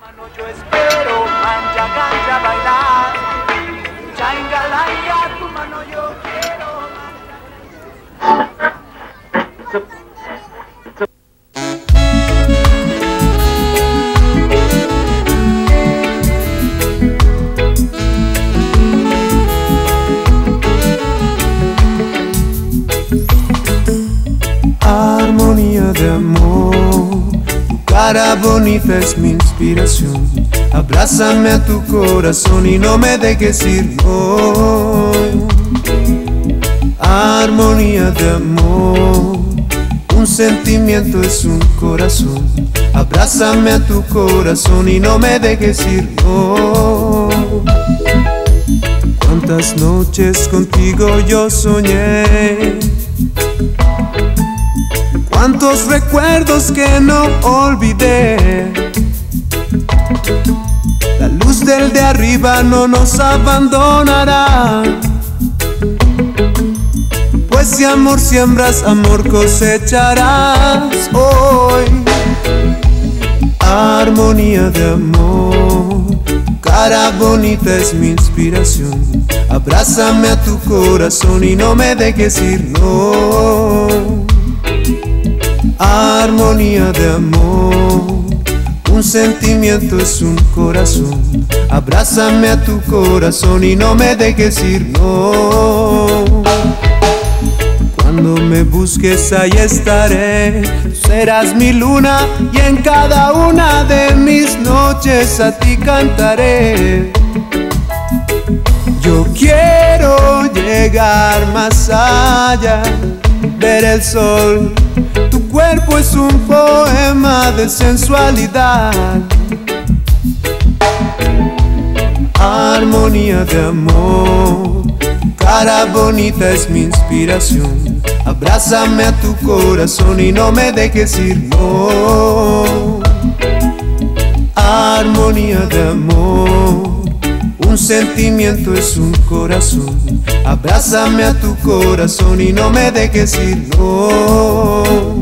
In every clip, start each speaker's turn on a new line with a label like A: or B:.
A: Mano, yo espero mancha cancha bailar. Chaingalaya, tu mano yo quiero.
B: Armonía de amor, cara bonita es mi inspiración. Abrázame a tu corazón y no me dejes ir no. Armonía de amor, un sentimiento es un corazón. Abrázame a tu corazón y no me dejes ir no. Cuántas noches contigo yo soñé. Cuántos recuerdos que no olvidé. La luz del de arriba no nos abandonará. Pues si amor siembras, amor cosecharás hoy. Armonía de amor, cara bonita es mi inspiración. Abrázame a tu corazón y no me dejes ir, no armonía de amor. Un sentimiento es un corazón. Abrázame a tu corazón y no me dejes ir, no. Cuando me busques ahí estaré, serás mi luna y en cada una de mis noches a ti cantaré. Yo quiero llegar más allá, ver el sol. Cuerpo es un poema de sensualidad. Armonía de amor, cara bonita es mi inspiración. Abrázame a tu corazón y no me dejes ir, no. Armonía de amor, un sentimiento es un corazón. Abrázame a tu corazón y no me dejes ir, no.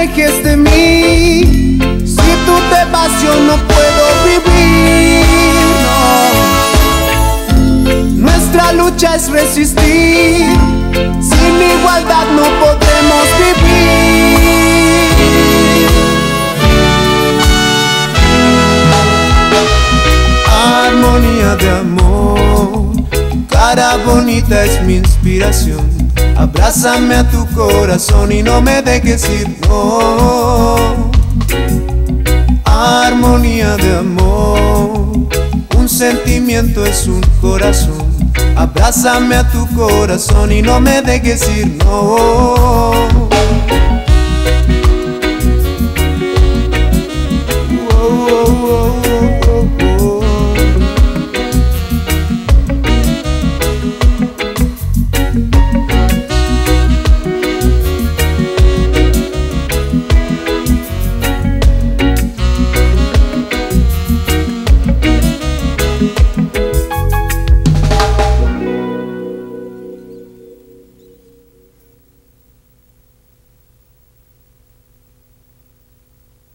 B: Alejes de mí. Si tú te vas, yo no puedo vivir. Nuestra lucha es resistir. Sin igualdad no podremos vivir. Armonía de amor, cara bonita es mi inspiración. Abrázame a tu corazón y no me dejes ir, no. Armonía de amor, un sentimiento es un corazón. Abrázame a tu corazón y no me dejes ir, no.